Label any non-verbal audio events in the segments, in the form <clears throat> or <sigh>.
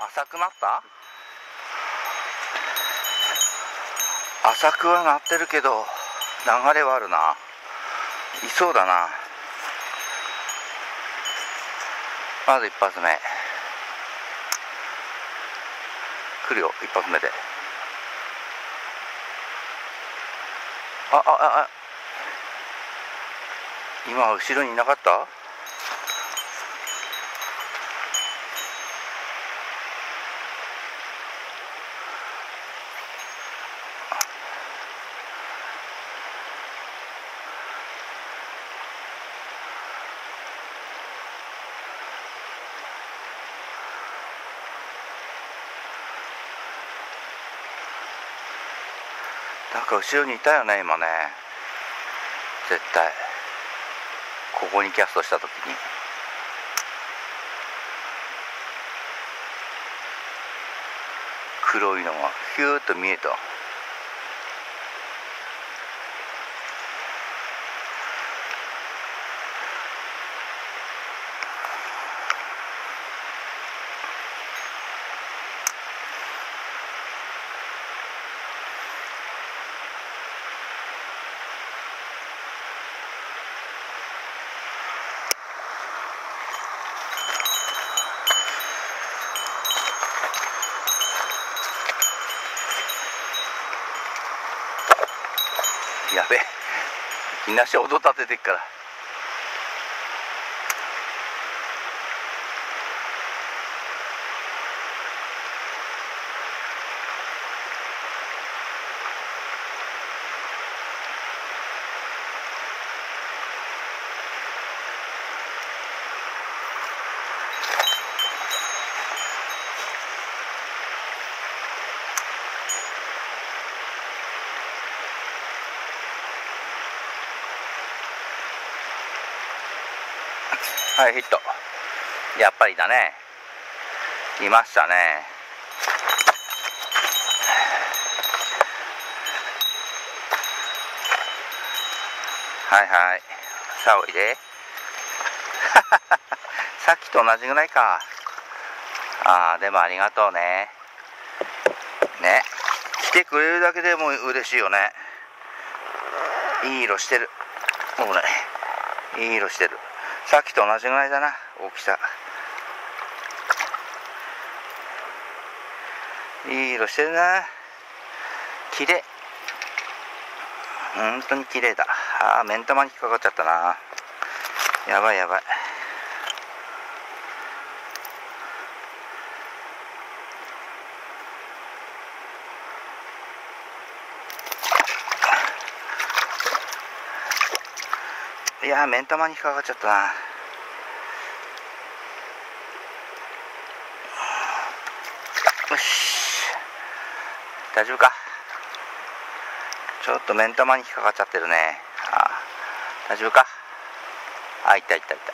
浅くなった？浅くはなってるけど流れはあるな。いそうだな。まず一発目。来るよ一発目で。ああああ。今後ろにいなかった？か後ろにいたよね今ね。絶対。ここにキャストした時に。黒いのがヒューッと見えたやべえみんなし音立ててっから。はいヒット。やっぱりだね。いましたね。はいはい。さあおいで。<laughs> さっきと同じぐらいか。ああでもありがとうね。ね。来てくれるだけでも嬉しいよね。いい色してる。もうねいい色してる。さっきと同じぐらいだな大きさ。いい色してるな。綺麗。本当に綺麗だ。ああ目ん玉に引っかかっちゃったな。やばいやばい。いやー目ん玉に引っかかっちゃったな。よし。大丈夫か？ちょっと目ん玉に引っかかっちゃってるね。あ大丈夫か？あいたいたいた。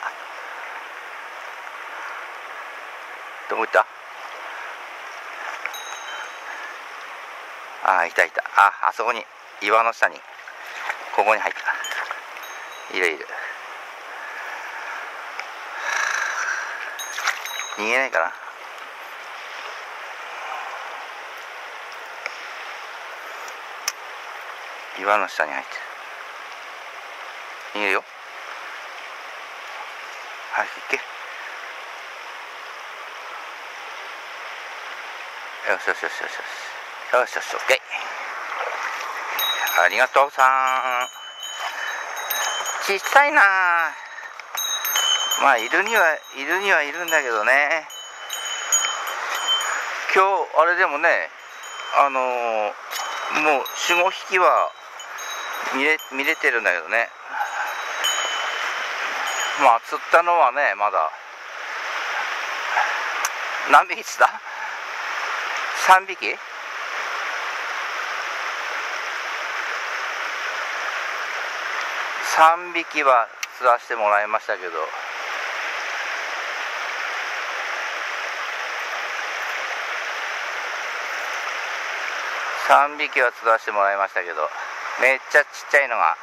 どこ行った？あいたいた。ああそこに岩の下にここに入った。いるいる。逃げないかな。岩の下に入って。る逃げるよ。早く行け。よしよしよしよしよし。よしよしオッケー。ありがとうさん。小さいな。まあいるにはいるにはいるんだけどね。今日あれでもねあのー、もう45匹は見れ見れてるんだけどね。まあ釣ったのはねまだ。何匹釣った ?3 匹？3匹は釣らせてもらいましたけど。3匹は釣らせてもらいましたけど。めっちゃちっちゃいのが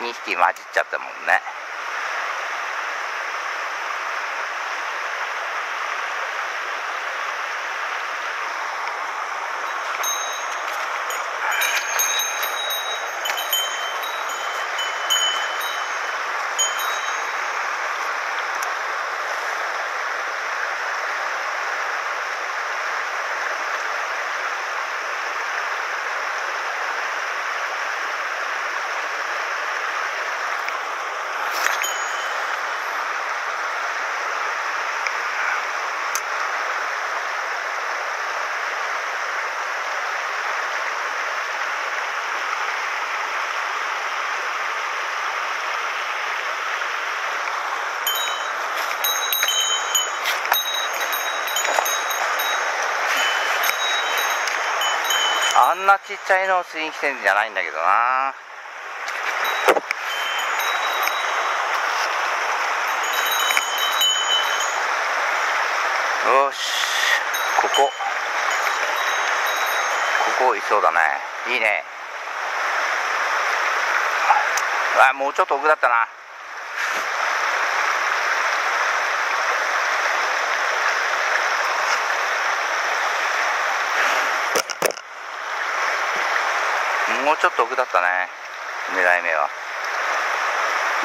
2匹混じっちゃったもんね。なちっちゃいのを釣りに来てんじゃないんだけどな。よしここ。ここいそうだね。いいね。あもうちょっと奥だったな。もうちょっと奥だったね。狙い目は。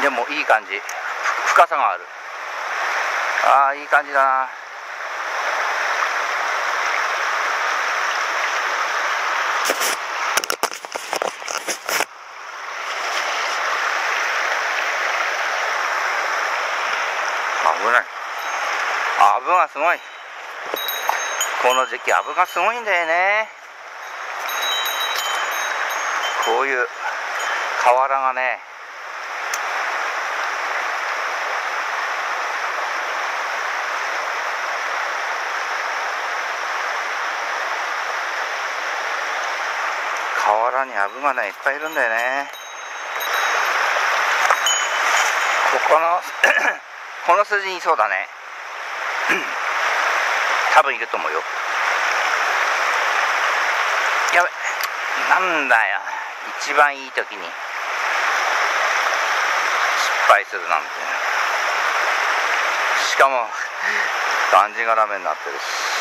でもいい感じ。深さがある。ああいい感じだな。危ない。アブがすごい。この時期アブがすごいんだよね。こういう河原がね河原にアブがねいっぱいいるんだよね。ここの <clears throat> この筋にそうだね。<clears throat> 多分いると思うよ。やべなんだよ。一番いい時に失敗するなんてしかも <laughs> がんじがらめになってるし。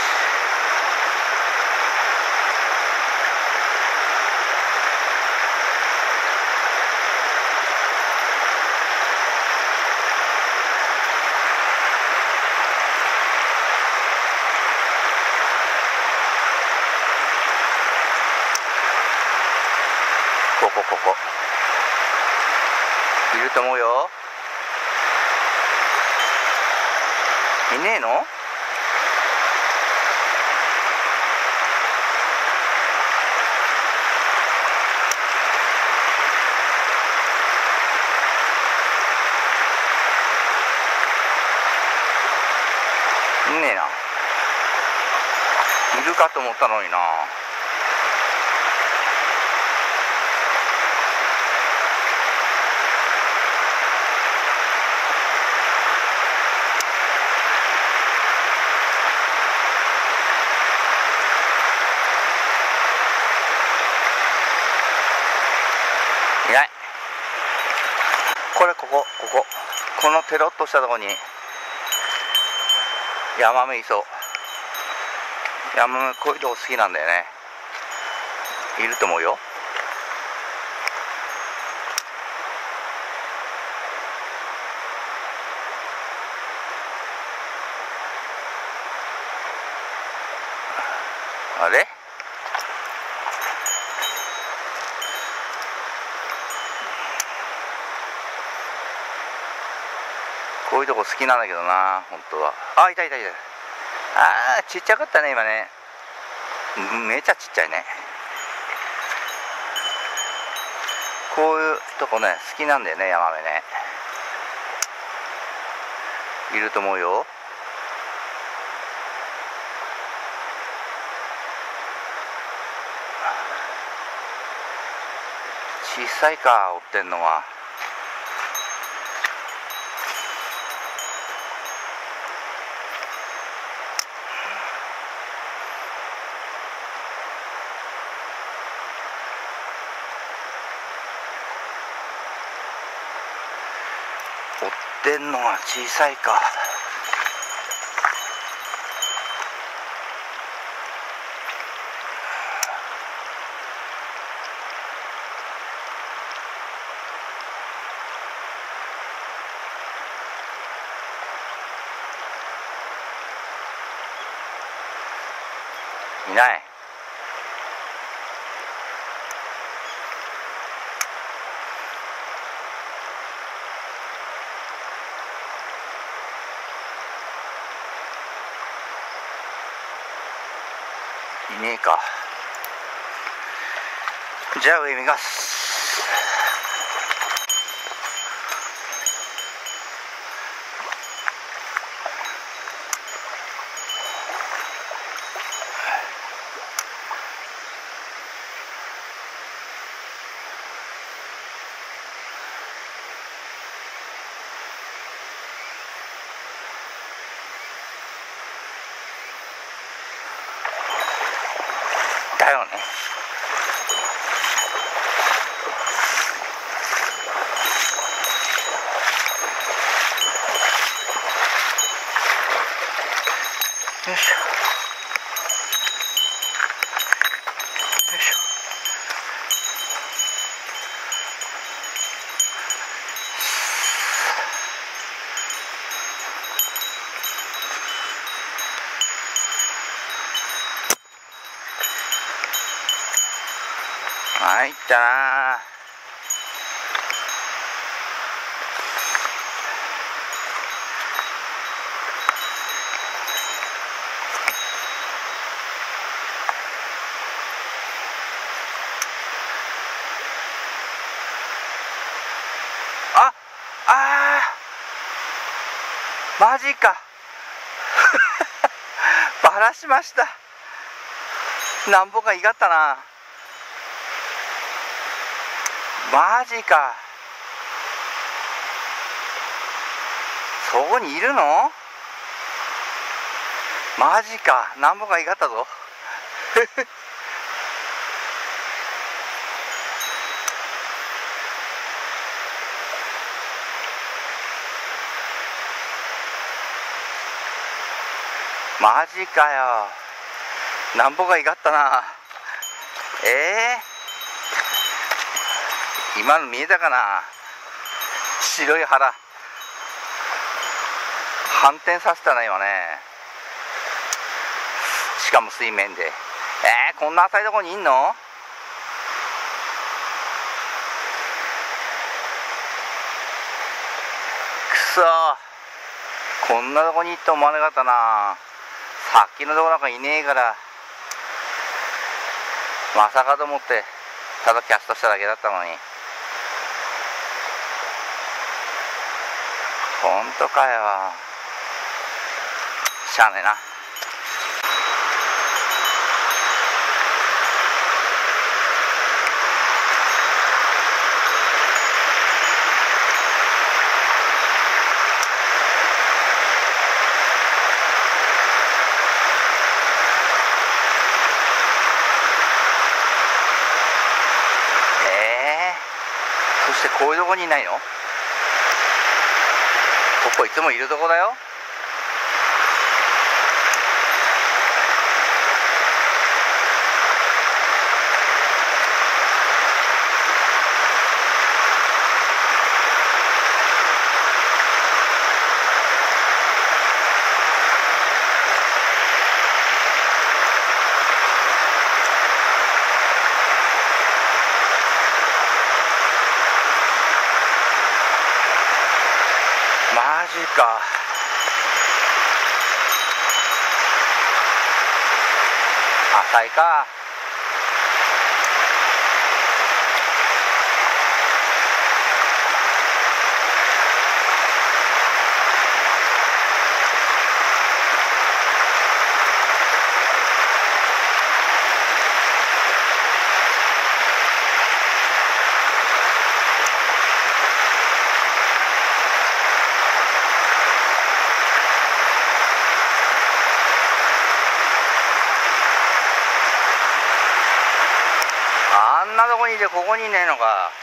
と思うよ。いねえの？いねえな。いるかと思ったのにないないこれこここここのテロッとしたとこにヤマメいそうヤマメこういうとこ好きなんだよね。いると思うよ。ういうとこ好きなんだけどな本当は。あいたいたいた。あーちっちゃかったね今ね。めちゃちっちゃいね。こういうとこね好きなんだよねヤマメね。いると思うよ。小さいか追ってんのは。ってんのが小さいか。いない。か。じゃあ上見ます。マジか。<laughs> バラしました。なんぼかいがったな。マジか。そこにいるの？マジか。なんぼかいがったぞ。<laughs> マジかよ。なんぼかいがったな。えー、今の見えたかな？白い腹。反転させたな今ね。しかも水面で。えー、こんな浅いとこにいんの？くそ。こんなとこに行って思わなかったな。さっきのとこなんかいねえからまさかと思ってただキャストしただけだったのに。本当かよ。しゃあねえなえー、そしてこういうとこにいないのここいつもいるとこだよマジか浅いかあんなとこにいてここにいねえのか。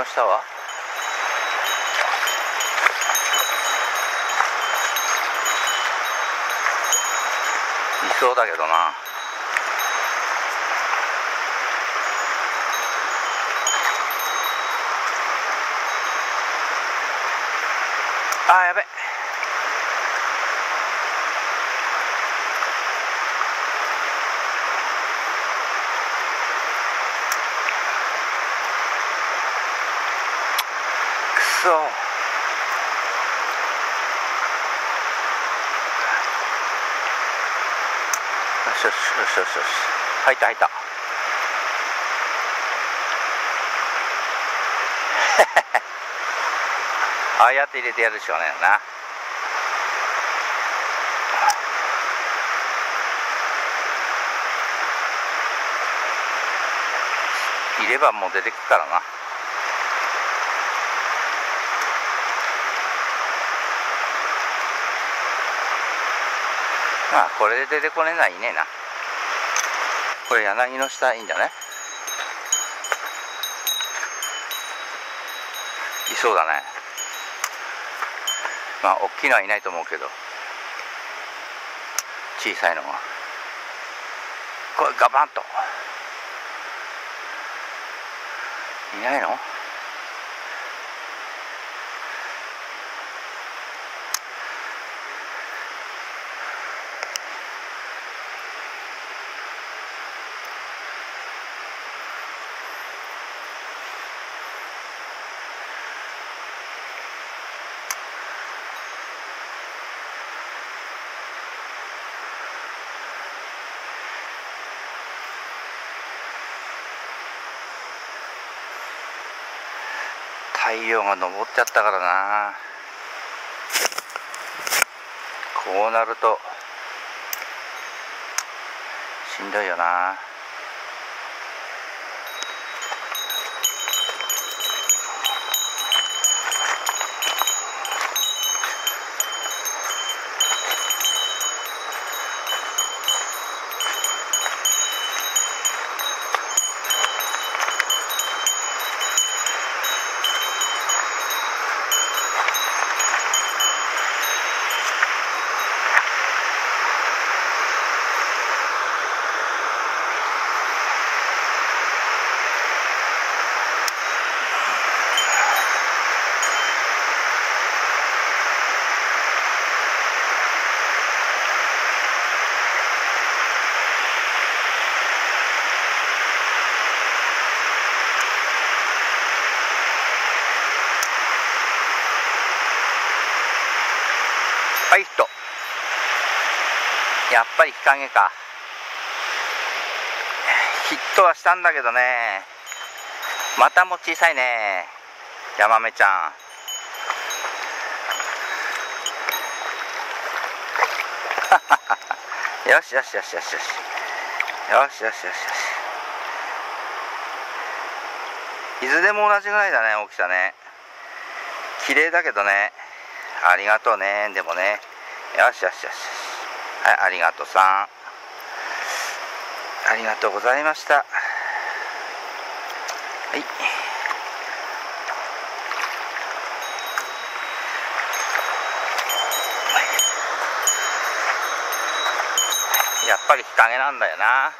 の下は？いそうだけどな。ああやべ。くそよしよしよしよしよし。入った入った。<laughs> ああやって入れてやるでしょうねな。入れ歯もう出てくからな。まあこれで出てこれないねえな。これ柳の下いいんじゃない？いそうだね。まあ大きいのはいないと思うけど。小さいのは。これガバンと。いないの？太陽が昇っちゃったからな。こうなるとしんどいよな。はいヒット。やっぱり日陰か。ヒットはしたんだけどね。またも小さいね。ヤマメちゃん。<laughs> よしよしよしよしよし。よしよしよしよし。いずれも同じぐらいだね大きさね。綺麗だけどね。ありがとうね。でもね。よしよしよし。はいありがとうさん。ありがとうございました。はい。やっぱり日陰なんだよな。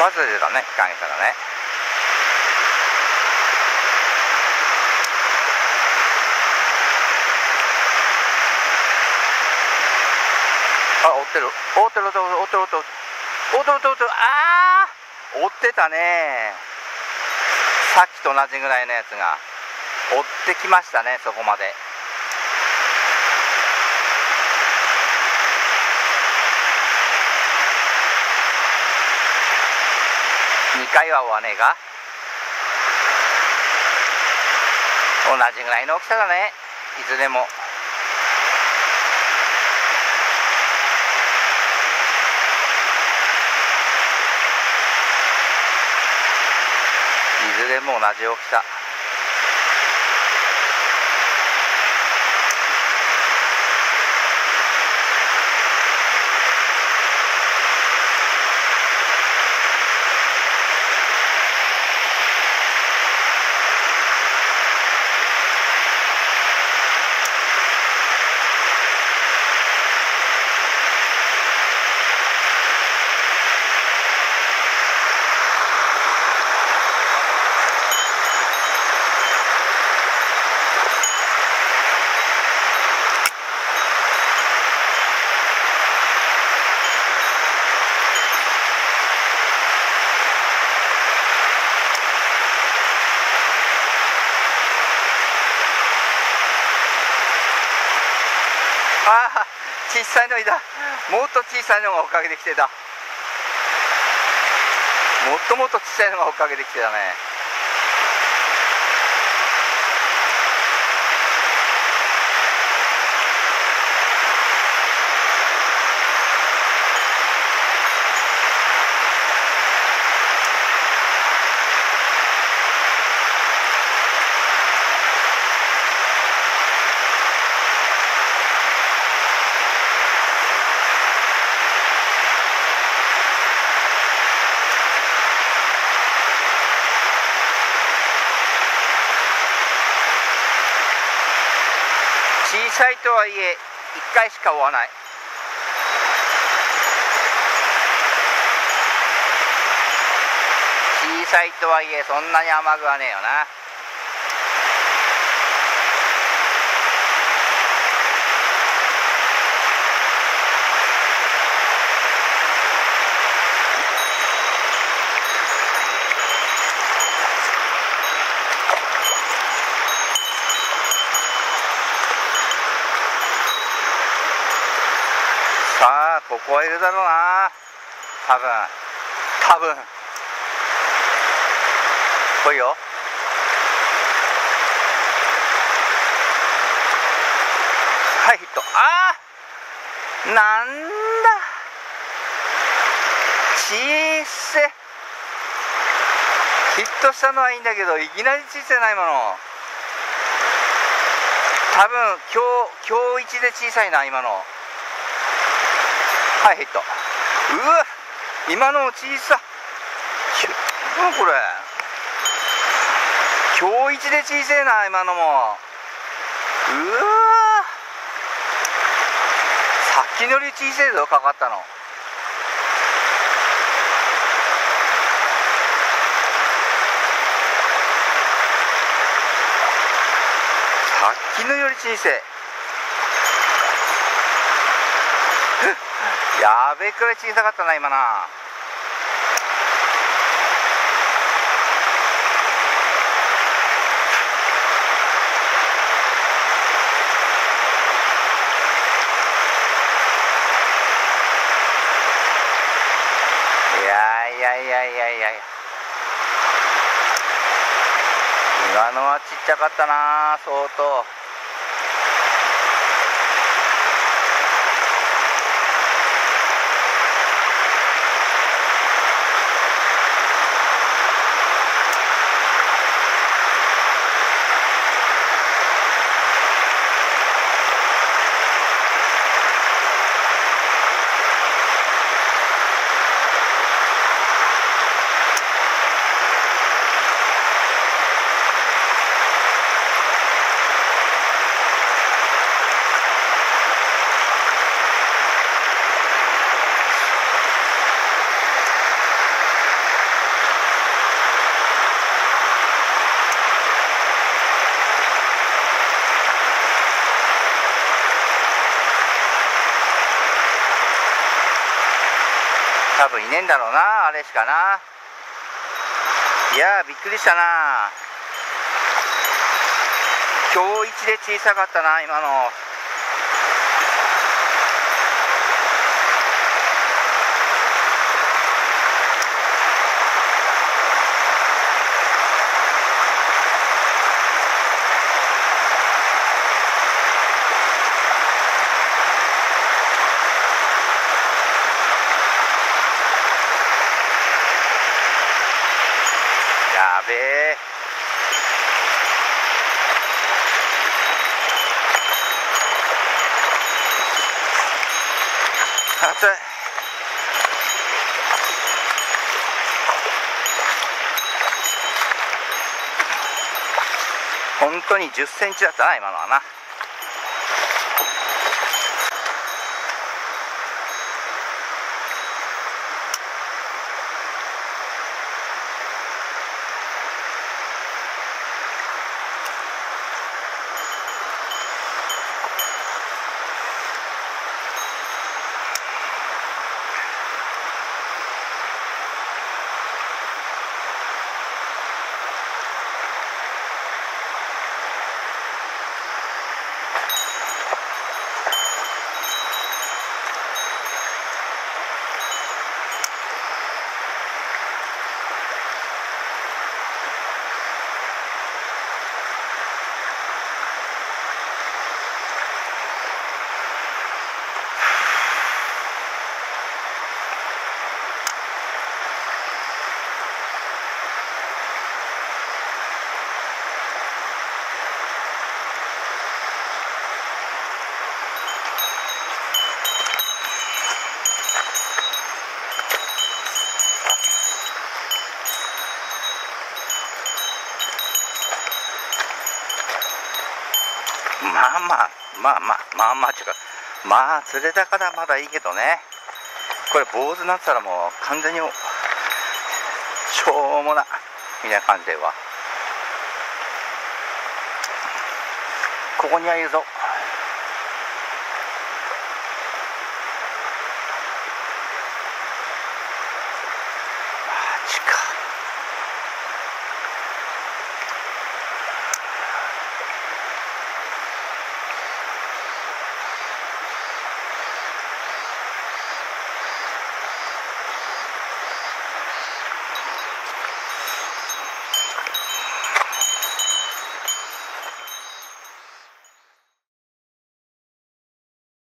バスだね日陰からね。あ追ってる追ってる。追ってる追ってる追ってる追ってる追ってる。あー！追ってたね。さっきと同じぐらいのやつが。追ってきましたねそこまで。回は追わねえか同じぐらいの大きさだね。いずれも。いずれも同じ大きさ。ああ小さいのいた。もっと小さいのが追っかけてきてた。もっともっと小さいのが追っかけてきてたね。小さいとはいえ1回しか追わない。小さいとはいえそんなに甘くはねえよなさあここはいるだろうな多分多分来いよはいヒットああなんだ小せヒットしたのはいいんだけどいきなり小さないもの多分今日今日一で小さいな今のはいヒット今の小さ。何これ。今日一で小さいな今のも。うわ。さっきのより小さいぞかかったの。さっきのより小さい <laughs> やべえくらい小さかったな今ないやいやいやいやいや。今のはちっちゃかったな相当。んだろうなあれしかな。いやーびっくりしたな。今日一で小さかったな今のやべえ熱い本当に1 0センチだったな今のはな。まあまあまあまあまあまあ違うまあ釣れたからまだいいけどね。これ坊主になったらもう完全にしょうもなみたいな感じでは。ここにはいるぞ。